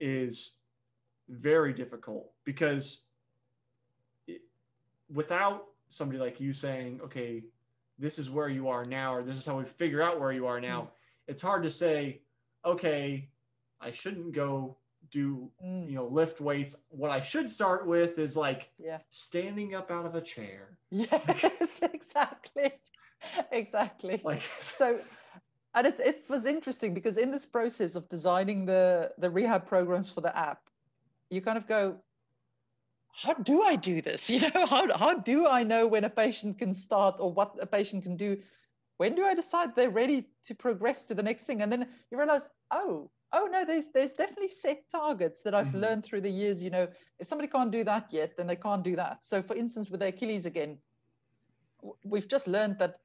is very difficult because it, without somebody like you saying, okay, this is where you are now, or this is how we figure out where you are now, mm. it's hard to say, okay, I shouldn't go do, mm. you know, lift weights. What I should start with is like yeah. standing up out of a chair. Yes, [laughs] exactly. Exactly. Like so and it, it was interesting because in this process of designing the, the rehab programs for the app, you kind of go, how do I do this? [laughs] You know, how, how do I know when a patient can start or what a patient can do? When do I decide they're ready to progress to the next thing? And then you realize, oh, oh no, there's there's definitely set targets that I've mm-hmm. learned through the years. You know, if somebody can't do that yet, then they can't do that. So for instance, with the Achilles again, we've just learned that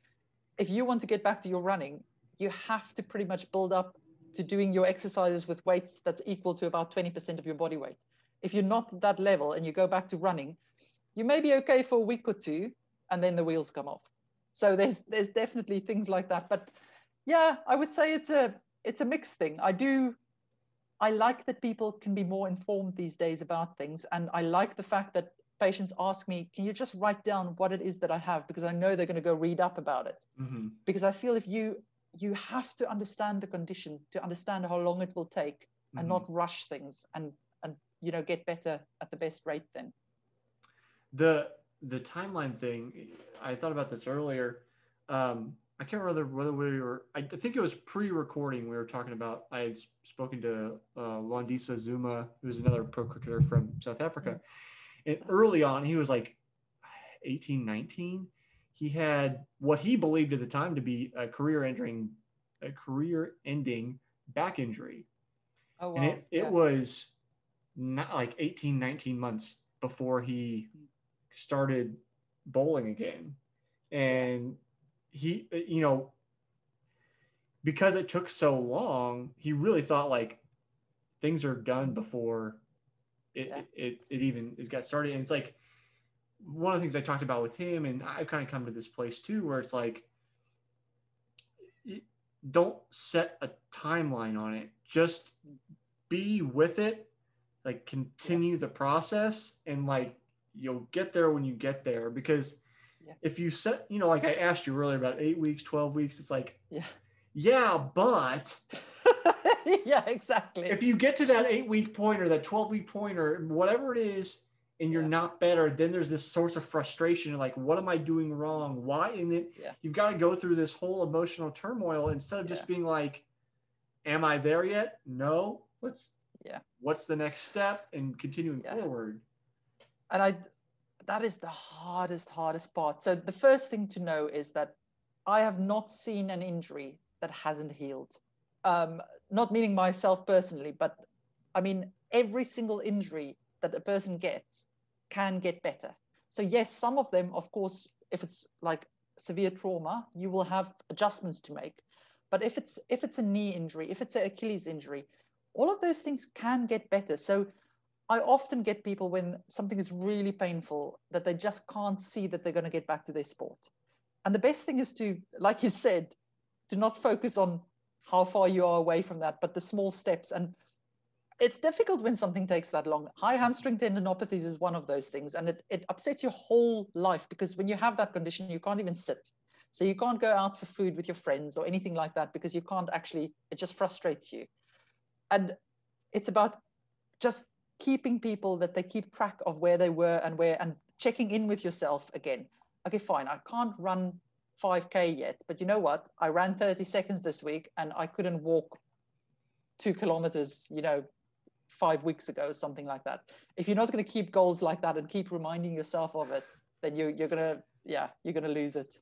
if you want to get back to your running, you have to pretty much build up to doing your exercises with weights that's equal to about 20% of your body weight. If you're not that level and you go back to running, you may be okay for a week or two and then the wheels come off. So there's there's definitely things like that. But yeah, I would say it's a it's a mixed thing. I do I like that people can be more informed these days about things. And I like the fact that patients ask me, can you just write down what it is that I have? Because I know they're going to go read up about it. Mm-hmm. Because I feel if you you have to understand the condition to understand how long it will take mm-hmm. and not rush things and and you know get better at the best rate then the the timeline thing i thought about this earlier um i can't remember whether we were i think it was pre-recording we were talking about i had spoken to uh Lwandisa zuma who's another pro cricketer from south africa mm-hmm. and early on he was like 18 19 he had what he believed at the time to be a career ending a career ending back injury. Oh, wow. And it, it yeah. was not like 18, 19 months before he started bowling again. And he, you know, because it took so long, he really thought like things are done before it, yeah. it, it, it even it got started. And it's like, one of the things I talked about with him, and I've kind of come to this place too, where it's like, don't set a timeline on it. Just be with it, like continue the process, and like you'll get there when you get there. Because yeah. if you set, you know, like I asked you earlier about eight weeks, 12 weeks, it's like, yeah, yeah, but. [laughs] yeah, exactly. If you get to that eight week point or that 12 week point or whatever it is, and you're yeah. not better, then there's this source of frustration. Like, what am I doing wrong? Why? And then yeah. you've got to go through this whole emotional turmoil instead of just being like, am I there yet? No. Let's, yeah. What's the next step and continuing forward? And I, that is the hardest, hardest part. So the first thing to know is that I have not seen an injury that hasn't healed. Um, not meaning myself personally, but I mean, every single injury that a person gets can get better. So yes, some of them, of course, if it's like severe trauma, you will have adjustments to make. But if it's if it's a knee injury, if it's an Achilles injury, all of those things can get better. So I often get people when something is really painful that they just can't see that they're going to get back to their sport. And the best thing is to, like you said, to not focus on how far you are away from that, but the small steps. And it's difficult when something takes that long. High mm-hmm. hamstring tendinopathies is one of those things, and it, it upsets your whole life because when you have that condition, you can't even sit. So you can't go out for food with your friends or anything like that because you can't actually, it just frustrates you. And it's about just keeping people that they keep track of where they were and where and checking in with yourself again. Okay, fine, I can't run 5K yet, but you know what? I ran 30 seconds this week and I couldn't walk two kilometers, you know, five weeks ago, something like that. If you're not going to keep goals like that and keep reminding yourself of it, then you, you're going to, yeah, you're going to lose it.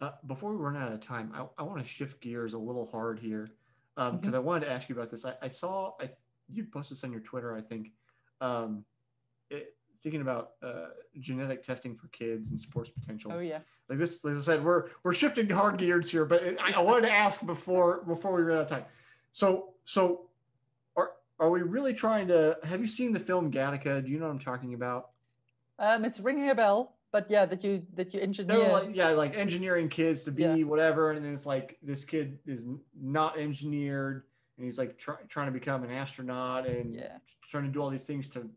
Uh, before we run out of time, I, I want to shift gears a little hard here because um, mm-hmm. I wanted to ask you about this. I, I saw I, you posted this on your Twitter, I think, um, it, thinking about uh, genetic testing for kids and sports potential. Oh yeah. Like this, as I said, we're we're shifting hard gears here, but I, I wanted to ask before before we run out of time. So so are we really trying to? Have you seen the film Gattaca? Do you know what I'm talking about? Um, it's ringing a bell but yeah, that you that you engineer. Like, yeah, like engineering kids to be yeah. whatever, and then it's like this kid is not engineered, and he's like try, trying to become an astronaut and yeah. trying to do all these things to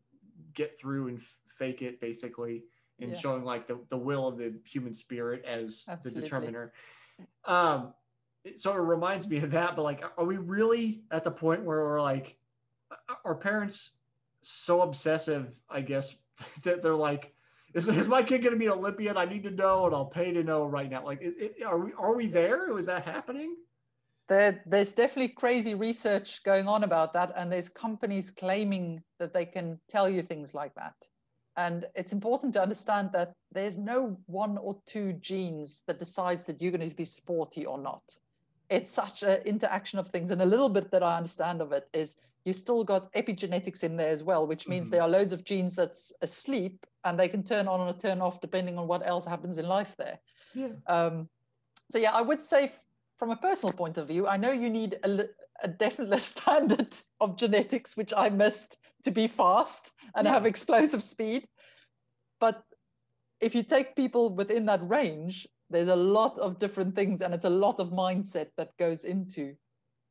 get through and f- fake it, basically, and yeah. showing like the, the will of the human spirit as Absolutely. the determiner. Um, so it reminds me of that, but like, are we really at the point where we're like, are parents so obsessive? I guess [laughs] that they're like is, is my kid going to be an Olympian? I need to know, and I'll pay to know right now. Like, are we are we there? Is that happening? There, there's definitely crazy research going on about that, and there's companies claiming that they can tell you things like that. And it's important to understand that there's no one or two genes that decides that you're going to be sporty or not. It's such an interaction of things, and a little bit that I understand of it is you still got epigenetics in there as well, which means mm-hmm. there are loads of genes that's asleep and they can turn on or turn off depending on what else happens in life there. Yeah. Um, so yeah, I would say f- from a personal point of view, I know you need a, a definite [laughs] standard of genetics, which I missed to be fast and yeah. have explosive speed. But if you take people within that range, there's a lot of different things and it's a lot of mindset that goes into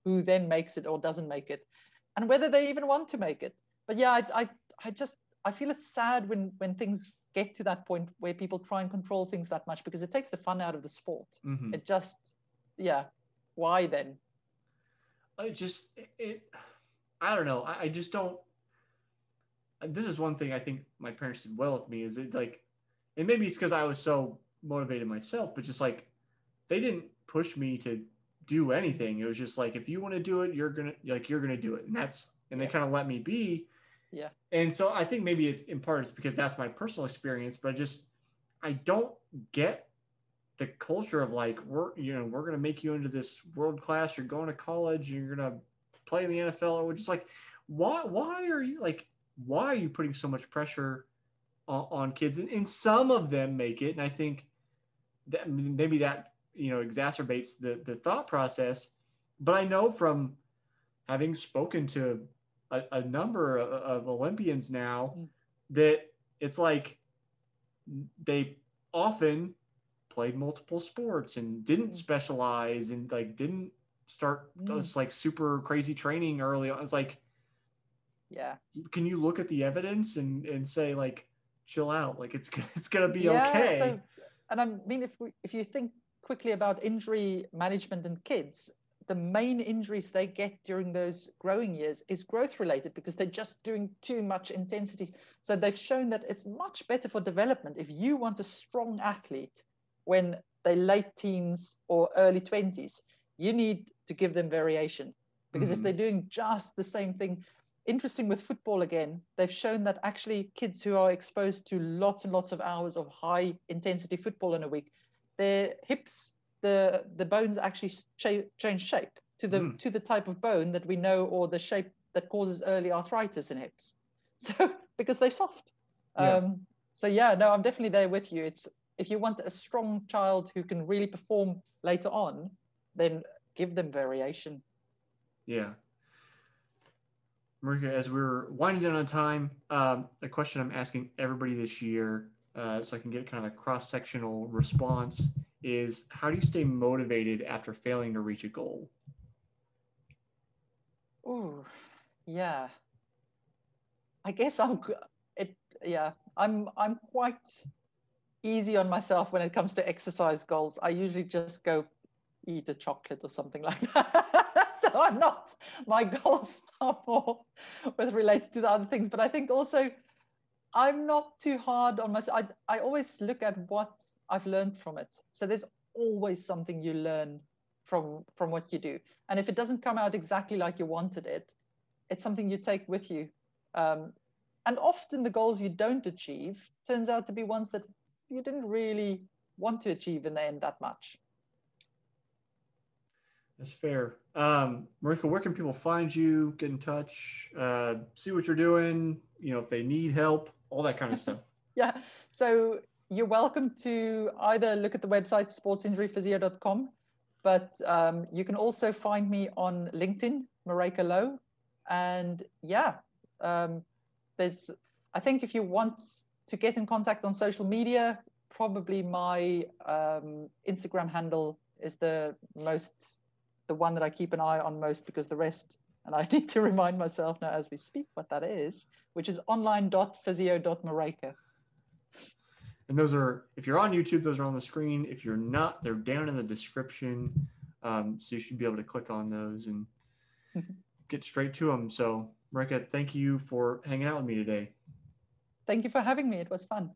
who then makes it or doesn't make it and whether they even want to make it. But yeah, I, I, I just I feel it's sad when when things get to that point where people try and control things that much because it takes the fun out of the sport. Mm-hmm. It just, yeah, why then? I just it, I don't know. I, I just don't. This is one thing I think my parents did well with me is it like, and maybe it's because I was so motivated myself, but just like they didn't push me to do anything. It was just like if you want to do it, you're gonna like you're gonna do it, and that's and they kind of let me be. Yeah. And so I think maybe it's in part it's because that's my personal experience, but I just I don't get the culture of like we're you know we're gonna make you into this world class. You're going to college. You're gonna play in the NFL. Or just like why why are you like why are you putting so much pressure on, on kids? And, and some of them make it, and I think that maybe that you know exacerbates the the thought process but i know from having spoken to a, a number of, of, olympians now mm. that it's like they often played multiple sports and didn't mm. specialize and like didn't start mm. this like super crazy training early on it's like yeah can you look at the evidence and and say like chill out like it's [laughs] it's gonna be yeah, okay so, and i mean if we if you think quickly about injury management in kids, the main injuries they get during those growing years is growth related because they're just doing too much intensity. So they've shown that it's much better for development. If you want a strong athlete when they're late teens or early 20s, you need to give them variation because mm-hmm. if they're doing just the same thing, interesting with football again, they've shown that actually kids who are exposed to lots and lots of hours of high intensity football in a week their hips, the the bones actually change shape to the mm. to the type of bone that we know or the shape that causes early arthritis in hips. [laughs] So because they're soft. Yeah. Um, so yeah, no, I'm definitely there with you. It's if you want a strong child who can really perform later on, then give them variation. Yeah. Maryke, as we're winding down on time, um, a question I'm asking everybody this year, uh, so I can get kind of a cross sectional response, is how do you stay motivated after failing to reach a goal? Oh, yeah. I guess I'm it. Yeah, I'm I'm quite easy on myself when it comes to exercise goals. I usually just go eat a chocolate or something [laughs] like that. so I'm not. My goals are more with related to the other things, but I think also I'm not too hard on myself. I I always look at what I've learned from it. So there's always something you learn from from what you do, and if it doesn't come out exactly like you wanted it, it's something you take with you um, and often the goals you don't achieve turns out to be ones that you didn't really want to achieve in the end that much. That's fair. Um, Maryke, where can people find you, get in touch, uh, see what you're doing, you know, if they need help, all that kind of stuff? [laughs] yeah. So you're welcome to either look at the website sportsinjuryphysio.com, but um, you can also find me on LinkedIn, Maryke Louw. And yeah, um, there's, I think if you want to get in contact on social media, probably my um, Instagram handle is the most, the one that I keep an eye on most because the rest, and I [laughs] need to remind myself now as we speak what that is, which is online.physio.marika. And those are, if you're on YouTube, those are on the screen. If you're not, they're down in the description. Um, so you should be able to click on those and [laughs] get straight to them. So Maryke, thank you for hanging out with me today. Thank you for having me. It was fun.